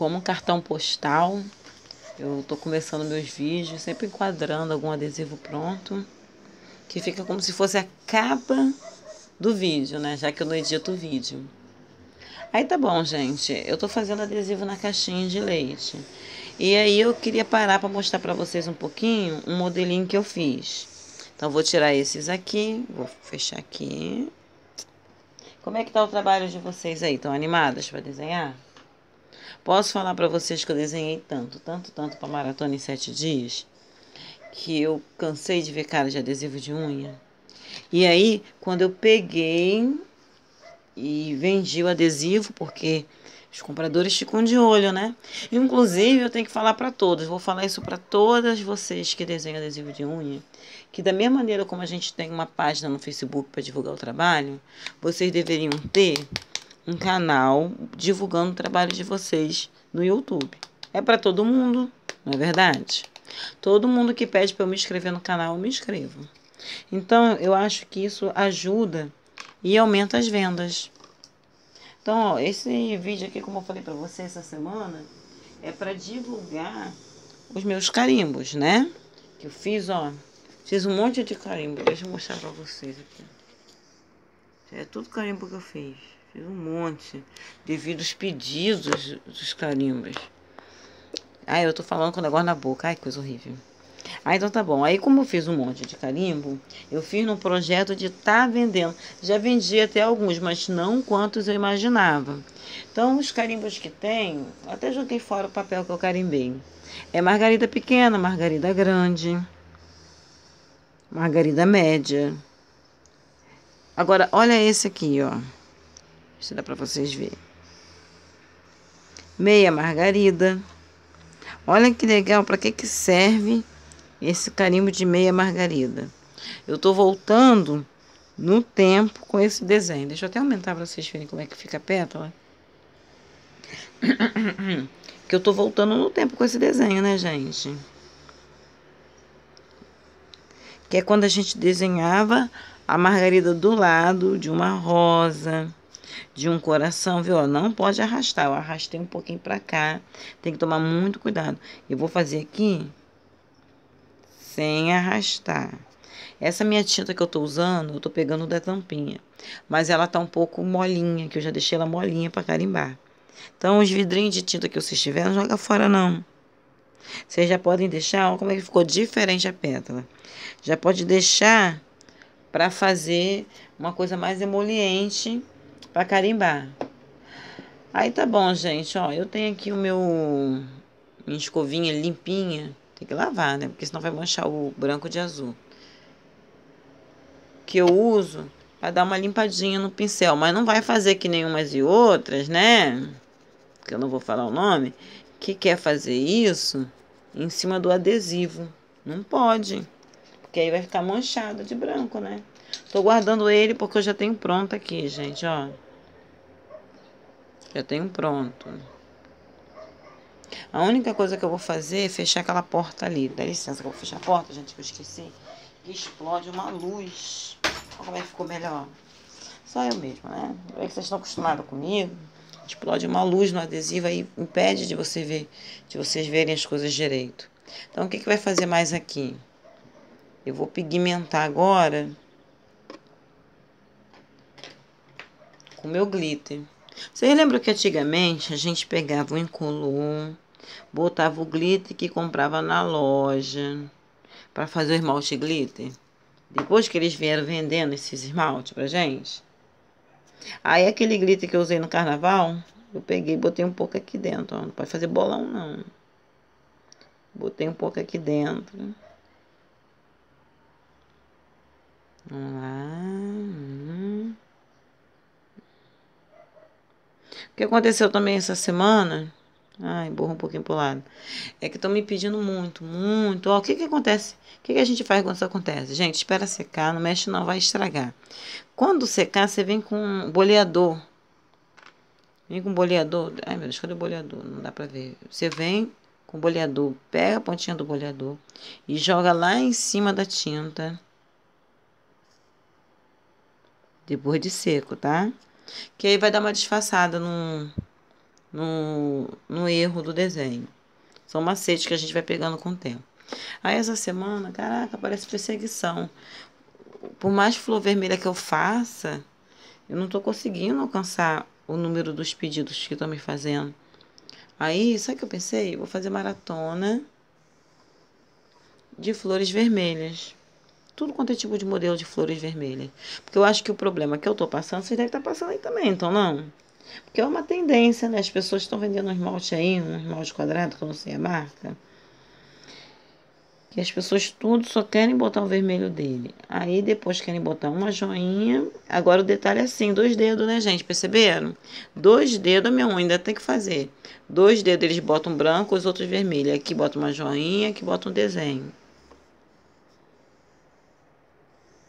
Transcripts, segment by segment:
como cartão postal. Eu tô começando meus vídeos, sempre enquadrando algum adesivo pronto, que fica como se fosse a capa do vídeo, né? Já que eu não edito o vídeo. Aí tá bom, gente. Eu tô fazendo adesivo na caixinha de leite. E aí eu queria parar para mostrar para vocês um pouquinho um modelinho que eu fiz. Então vou tirar esses aqui, vou fechar aqui. Como é que tá o trabalho de vocês aí? Estão animadas para desenhar? Posso falar para vocês que eu desenhei tanto, tanto, tanto para maratona em sete dias, que eu cansei de ver cara de adesivo de unha. E aí, quando eu peguei e vendi o adesivo, porque os compradores ficam de olho, né? Inclusive, eu tenho que falar para todos, vou falar isso para todas vocês que desenham adesivo de unha, que da mesma maneira como a gente tem uma página no Facebook para divulgar o trabalho, vocês deveriam ter um canal divulgando o trabalho de vocês no YouTube. É para todo mundo, não é verdade? Todo mundo que pede para eu me inscrever no canal, eu me inscrevo. Então, eu acho que isso ajuda e aumenta as vendas. Então, ó, esse vídeo aqui, como eu falei para você essa semana, é para divulgar os meus carimbos, né? Que eu fiz, ó, fiz um monte de carimbo. Deixa eu mostrar para vocês aqui. É tudo carimbo que eu fiz. Fiz um monte, devido aos pedidos dos carimbos. Ai, eu tô falando com o negócio na boca. Ai, coisa horrível. Ah, então tá bom. Aí, como eu fiz um monte de carimbo, eu fiz num projeto de tá vendendo. Já vendi até alguns, mas não quantos eu imaginava. Então, os carimbos que tem, até joguei fora o papel que eu carimbei. É margarida pequena, margarida grande, margarida média. Agora, olha esse aqui, ó. Se dá para vocês verem. Meia margarida. Olha que legal, para que que serve esse carimbo de meia margarida. Eu tô voltando no tempo com esse desenho. Deixa eu até aumentar para vocês verem como é que fica a pétala. que eu tô voltando no tempo com esse desenho, né, gente? Que é quando a gente desenhava a margarida do lado de uma rosa, de um coração, viu? Não pode arrastar. Eu arrastei um pouquinho para cá. Tem que tomar muito cuidado. Eu vou fazer aqui sem arrastar. Essa minha tinta que eu tô usando, eu tô pegando da tampinha. Mas ela tá um pouco molinha, que eu já deixei ela molinha para carimbar. Então, os vidrinhos de tinta que vocês tiverem, não joga fora não. Vocês já podem deixar, olha como é que ficou diferente a pétala. Já pode deixar para fazer uma coisa mais emoliente para carimbar. Aí tá bom, gente, ó, eu tenho aqui o meu minha escovinha limpinha. Tem que lavar, né? Porque senão vai manchar o branco de azul. Que eu uso para dar uma limpadinha no pincel. Mas não vai fazer que nenhumas e outras, né? Que eu não vou falar o nome. Que quer fazer isso em cima do adesivo. Não pode. Porque aí vai ficar manchado de branco, né? Tô guardando ele porque eu já tenho pronto aqui, gente, ó. Já tenho pronto. A única coisa que eu vou fazer é fechar aquela porta ali. Dá licença que eu vou fechar a porta, gente, que eu esqueci. Que explode uma luz. Olha como é que ficou melhor. Só eu mesma, né? É que vocês estão acostumados comigo. Explode uma luz no adesivo aí impede de você ver, de vocês verem as coisas direito. Então, o que, que vai fazer mais aqui? Eu vou pigmentar agora com meu glitter. Vocês lembram que antigamente a gente pegava o incolor, botava o glitter que comprava na loja para fazer o esmalte glitter? Depois que eles vieram vendendo esses esmaltes pra gente. Aí aquele glitter que eu usei no carnaval, eu peguei e botei um pouco aqui dentro. Ó. Não pode fazer bolão, não. Botei um pouco aqui dentro. Vamos lá. Hum. O que aconteceu também essa semana? Ai, borra um pouquinho pro lado. É que estão me pedindo muito, muito. Ó, o que que acontece? O que, que a gente faz quando isso acontece? Gente, espera secar, não mexe não, vai estragar. Quando secar, você vem com boleador. Vem com boleador. Ai, meu Deus, cadê o boleador? Não dá pra ver. Você vem com o boleador, pega a pontinha do boleador e joga lá em cima da tinta. Depois de seco, tá? Que aí vai dar uma disfarçada no, no, no erro do desenho. São macetes que a gente vai pegando com o tempo. Aí essa semana, caraca, parece perseguição. Por mais flor vermelha que eu faça, eu não estou conseguindo alcançar o número dos pedidos que estão me fazendo. Aí, sabe o que eu pensei? Vou fazer maratona de flores vermelhas. Tudo quanto é tipo de modelo de flores vermelhas. Porque eu acho que o problema que eu estou passando, vocês devem estar passando aí também, então não? Porque é uma tendência, né? As pessoas estão vendendo um esmalte aí, um esmalte quadrado, que eu não sei a marca. Que as pessoas tudo só querem botar o vermelho dele. Aí depois querem botar uma joinha. Agora o detalhe é assim, dois dedos, né, gente? Perceberam? Dois dedos a minha unha ainda tem que fazer. Dois dedos eles botam branco, os outros vermelhos. Aqui bota uma joinha, aqui bota um desenho.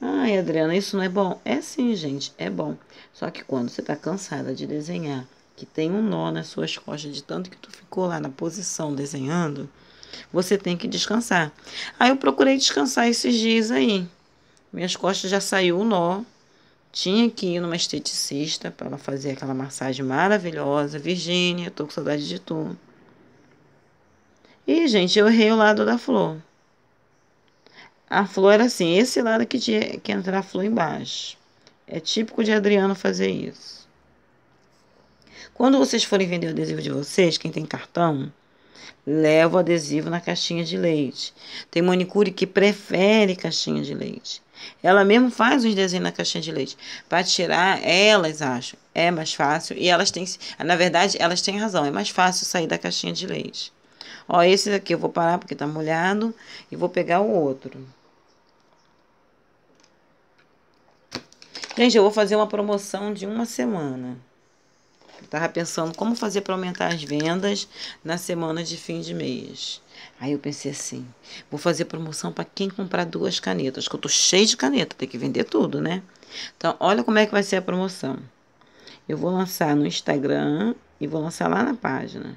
Ai, Adriana, isso não é bom? É sim, gente, é bom. Só que quando você está cansada de desenhar, que tem um nó nas suas costas de tanto que tu ficou lá na posição desenhando, você tem que descansar. Aí eu procurei descansar esses dias aí. Minhas costas já saiu o nó. Tinha que ir numa esteticista para ela fazer aquela massagem maravilhosa. Virgínia, tô com saudade de tu. E, gente, eu errei o lado da flor. A flor era assim, esse lado aqui tinha que entrar a flor embaixo. É típico de Adriano fazer isso. Quando vocês forem vender o adesivo de vocês, quem tem cartão, leva o adesivo na caixinha de leite. Tem manicure que prefere caixinha de leite. Ela mesmo faz os desenhos na caixinha de leite. Para tirar, elas acham, é mais fácil. E elas têm, na verdade, elas têm razão. É mais fácil sair da caixinha de leite. Ó, esse daqui eu vou parar porque tá molhado e vou pegar o outro. Gente, eu vou fazer uma promoção de uma semana. Estava pensando como fazer para aumentar as vendas na semana de fim de mês. Aí eu pensei assim, vou fazer promoção para quem comprar duas canetas, que eu tô cheio de caneta, tem que vender tudo, né? Então, olha como é que vai ser a promoção. Eu vou lançar no Instagram e vou lançar lá na página.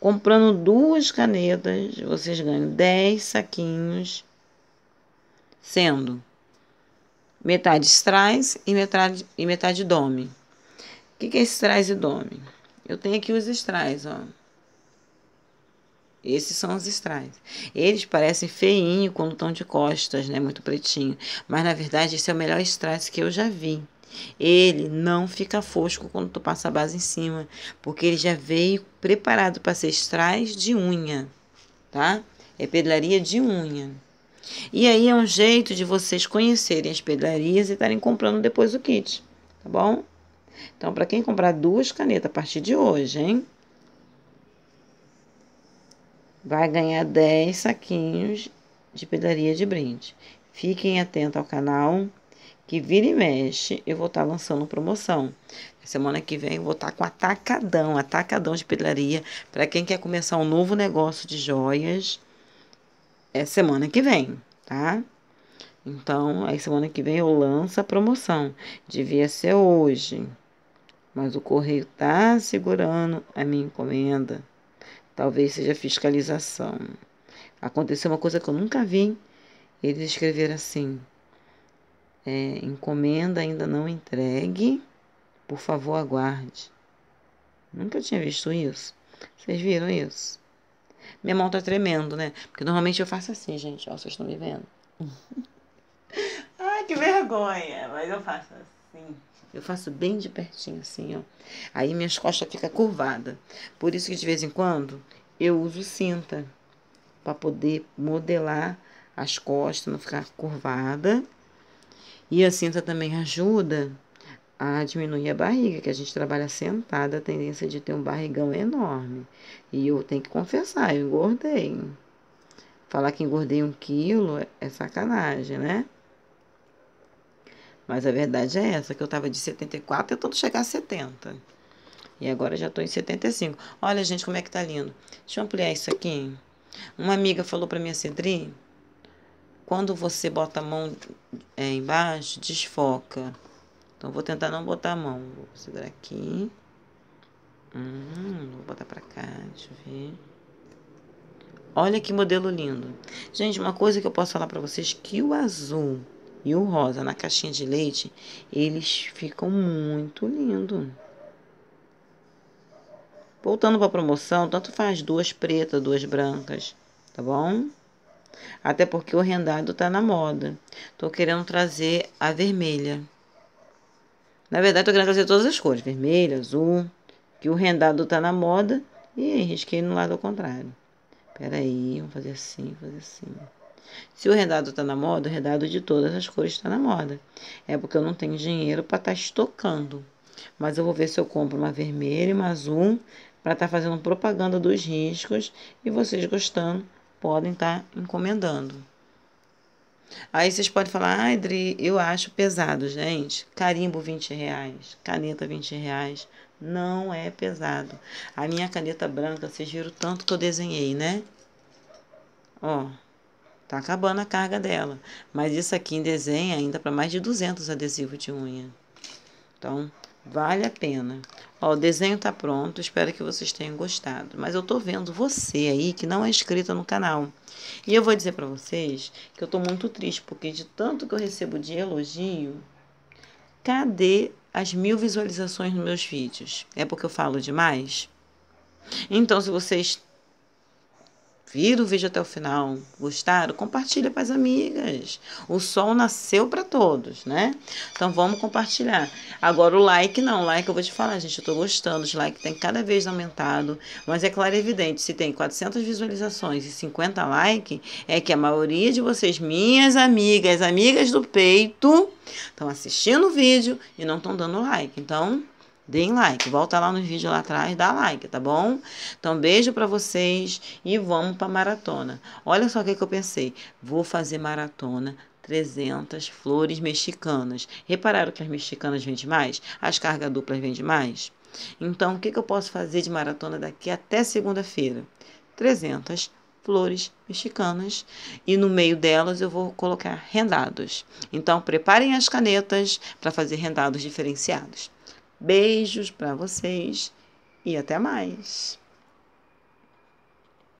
Comprando duas canetas, vocês ganham 10 saquinhos, sendo metade strass e metade, e metade dome. O que, que é strass e dome? Eu tenho aqui os strass, ó. Esses são os strass. Eles parecem feinho quando estão de costas, né? Muito pretinho. Mas na verdade esse é o melhor strass que eu já vi. Ele não fica fosco quando tu passa a base em cima, porque ele já veio preparado para ser strass de unha, tá? É pedalaria de unha. E aí é um jeito de vocês conhecerem as pedrarias e estarem comprando depois o kit, tá bom? Então, para quem comprar duas canetas a partir de hoje, hein? Vai ganhar 10 saquinhos de pedraria de brinde. Fiquem atentos ao canal, que vira e mexe, eu vou estar tá lançando promoção. Semana que vem eu vou estar tá com atacadão, atacadão de pedraria, para quem quer começar um novo negócio de joias é semana que vem, tá? Então, aí semana que vem eu lanço a promoção. Devia ser hoje. Mas o correio tá segurando a minha encomenda. Talvez seja fiscalização. Aconteceu uma coisa que eu nunca vi. Eles escreveram assim: é, encomenda ainda não entregue. Por favor, aguarde. Nunca tinha visto isso. Vocês viram isso? Minha mão tá tremendo, né? Porque normalmente eu faço assim, gente. Ó, vocês estão me vendo? Ai, que vergonha. Mas eu faço assim. Eu faço bem de pertinho, assim, ó. Aí minhas costas ficam curvadas. Por isso que de vez em quando eu uso cinta. para poder modelar as costas, não ficar curvada. E a cinta também ajuda a diminuir a barriga, que a gente trabalha sentada, a tendência de ter um barrigão enorme. E eu tenho que confessar, eu engordei. Falar que engordei um quilo é sacanagem, né? Mas a verdade é essa, que eu tava de 74 tentando chegar a 70. E agora já tô em 75. Olha, gente, como é que tá lindo. Deixa eu ampliar isso aqui. Uma amiga falou pra minha Cedri, quando você bota a mão é, embaixo, desfoca. Então, vou tentar não botar a mão. Vou segurar aqui. Hum, vou botar pra cá, deixa eu ver. Olha que modelo lindo. Gente, uma coisa que eu posso falar pra vocês, que o azul e o rosa na caixinha de leite, eles ficam muito lindos. Voltando para a promoção, tanto faz duas pretas, duas brancas, tá bom? Até porque o rendado tá na moda. Tô querendo trazer a vermelha. Na verdade, tô querendo trazer todas as cores, vermelha, azul, que o rendado tá na moda e aí risquei no lado ao contrário. Pera aí, vamos fazer assim, fazer assim. Se o rendado tá na moda, o rendado de todas as cores está na moda. É porque eu não tenho dinheiro para estar tá estocando. Mas eu vou ver se eu compro uma vermelha e uma azul para estar tá fazendo propaganda dos riscos e vocês gostando podem estar tá encomendando. Aí vocês podem falar, ah, Adri, eu acho pesado, gente. Carimbo 20 reais, caneta 20 reais. Não é pesado. A minha caneta branca, vocês viram tanto que eu desenhei, né? Ó, tá acabando a carga dela. Mas isso aqui em desenho ainda para mais de 200 adesivos de unha. Então, vale a pena. Ó, o desenho tá pronto, espero que vocês tenham gostado. Mas eu tô vendo você aí que não é inscrita no canal. E eu vou dizer para vocês que eu tô muito triste, porque de tanto que eu recebo de elogio, cadê as mil visualizações nos meus vídeos? É porque eu falo demais? Então, se vocês viram o vídeo até o final, gostaram, compartilha para as amigas. O sol nasceu para todos, né? Então vamos compartilhar. Agora o like não, o like eu vou te falar, gente, eu tô gostando, os likes tem cada vez aumentado, mas é claro e evidente, se tem 400 visualizações e 50 likes, é que a maioria de vocês, minhas amigas, amigas do peito, estão assistindo o vídeo e não estão dando like. Então, Deem like, volta lá no vídeo lá atrás, dá like, tá bom? Então, beijo para vocês e vamos para maratona. Olha só o que, que eu pensei. Vou fazer maratona 300 flores mexicanas. Repararam que as mexicanas vendem mais? As cargas duplas vendem mais? Então, o que, que eu posso fazer de maratona daqui até segunda-feira? 300 flores mexicanas e no meio delas eu vou colocar rendados. Então, preparem as canetas para fazer rendados diferenciados. Beijos para vocês e até mais.